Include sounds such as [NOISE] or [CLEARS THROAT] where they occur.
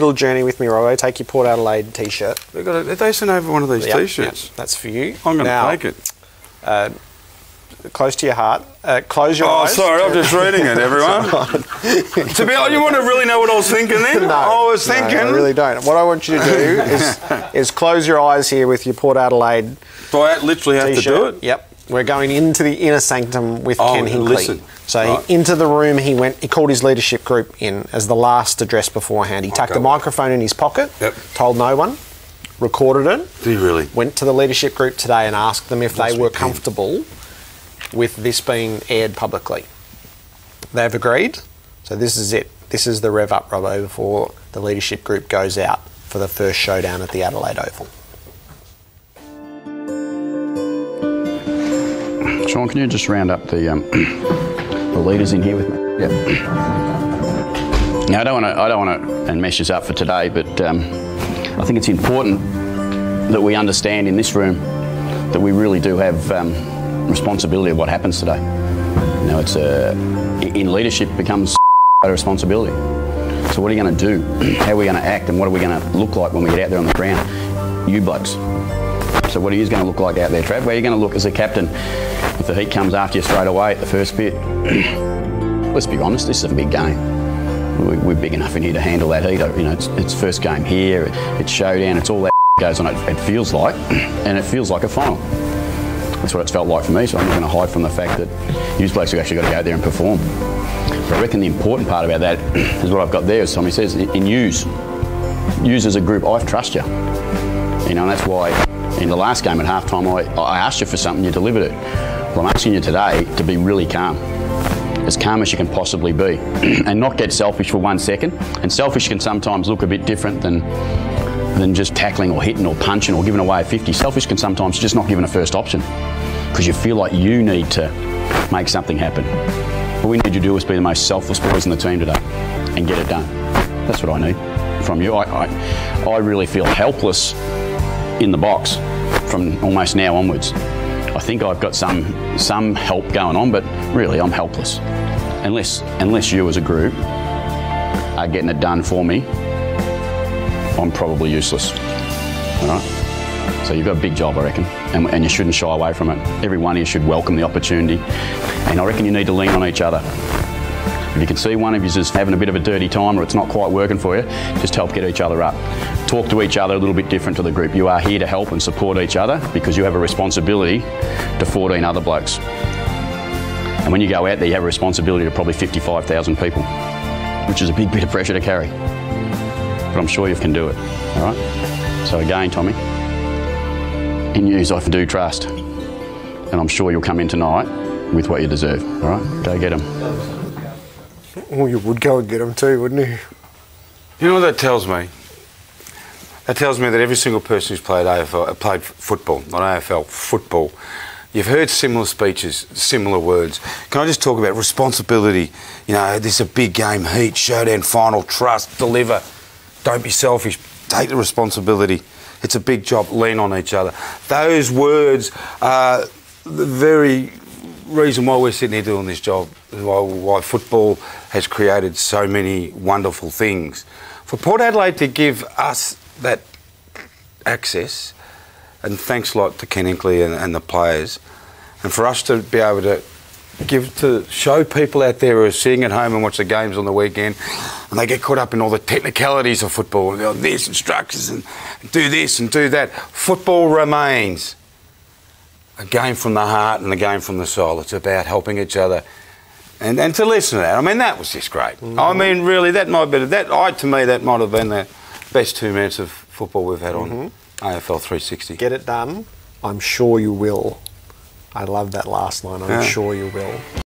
little journey with me, Robbo. Take your Port Adelaide t-shirt. They've got a, they sent over one of these Yep, t-shirts. yep, that's for you. I'm going to take it. Close to your heart. Uh, close your Oh, eyes. Oh, sorry, I'm just reading it, [LAUGHS] everyone. to be honest, you want to really know what I was thinking then? No, I was no, thinking. I really don't. What I want you to do is, [LAUGHS] is close your eyes here with your Port Adelaide Do I literally have to t-shirt. do it? Yep. We're going into the inner sanctum with Oh, Ken Hinkley. listen. So he- into the room he went. He called his leadership group in as the last address beforehand. He tucked the microphone in his pocket. Yep. Told no one. Recorded it. Do you really? Went to the leadership group today and asked them if they were be Ken. comfortable with this being aired publicly. They've agreed. So this is it. This is the rev up, Robbo, before the leadership group goes out for the first showdown at the Adelaide Oval. Sean, can you just round up the um, [CLEARS THROAT] the leaders in here with me? Yeah. Now I don't want to I don't want to and mess this up for today, but um, I think it's important that we understand in this room that we really do have um, responsibility of what happens today. You know, it's a in leadership becomes a responsibility. So what are you going to do? [CLEARS THROAT] How are we going to act? And what are we going to look like when we get out there on the ground? You blokes. So what are you going to look like out there, Trav? Where are you going to look as a captain if the heat comes after you straight away at the first bit? [CLEARS THROAT] Let's be honest, this is a big game. We- We're big enough in here to handle that heat. You know, it's, it's first game here, it's showdown, it's all that [LAUGHS] goes on. It, it feels like, [CLEARS THROAT] and it feels like a final. That's what it's felt like for me, so I'm not going to hide from the fact that you blokes have actually got to go out there and perform. But I reckon the important part about that [CLEARS THROAT] is what I've got there, as Tommy says, in in use. Use as a group, I trust you. You know, and that's why in the last game at halftime, I, I asked you for something, you delivered it. Well, I'm asking you today to be really calm, as calm as you can possibly be, [CLEARS THROAT] and not get selfish for one second. And selfish can sometimes look a bit different than than just tackling or hitting or punching or giving away a 50. Selfish can sometimes just not giving a first option because you feel like you need to make something happen. What we need you to do is be the most selfless boys in the team today and get it done. That's what I need from you. I, I, I really feel helpless in the box from almost now onwards. I think I've got some some help going on, but really I'm helpless. Unless unless you as a group are getting it done for me, I'm probably useless. All right. So you've got a big job, I reckon, and, and you shouldn't shy away from it. Every one of you should welcome the opportunity, and I reckon you need to lean on each other. If you can see one of you is having a bit of a dirty time or it's not quite working for you, just help get each other up. Talk to each other a little bit different to the group. You are here to help and support each other because you have a responsibility to 14 other blokes. And when you go out there, you have a responsibility to probably 55,000 people, which is a big bit of pressure to carry. But I'm sure you can do it, all right? So again, Tommy, in yous I do trust. And I'm sure you'll come in tonight with what you deserve, all right? Go get them. Oh, you would go and get them too, wouldn't you? You know what that tells me? That tells me that every single person who's played AFL, uh, played football, not AFL, football, you've heard similar speeches, similar words. Can I just talk about responsibility? You know, this is a big game, heat, showdown, final, trust, deliver. Don't be selfish. Take the responsibility. It's a big job. Lean on each other. Those words are very reason why we're sitting here doing this job, why, why football has created so many wonderful things. For Port Adelaide to give us that access, and thanks a lot to Ken Hinkley and, and the players, and for us to be able to give to show people out there who are sitting at home and watch the games on the weekend, and they get caught up in all the technicalities of football, and know, this and structures and do this and do that. Football remains a game from the heart and a game from the soul. It's about helping each other. And, and to listen to that, I mean, that was just great. I mm-hmm. mean, really, that might be, that, I, to me, that might have been the best two minutes of football we've had on mm-hmm. AFL 360. Get it done. I'm sure you will. I love that last line. I'm Yeah. sure you will.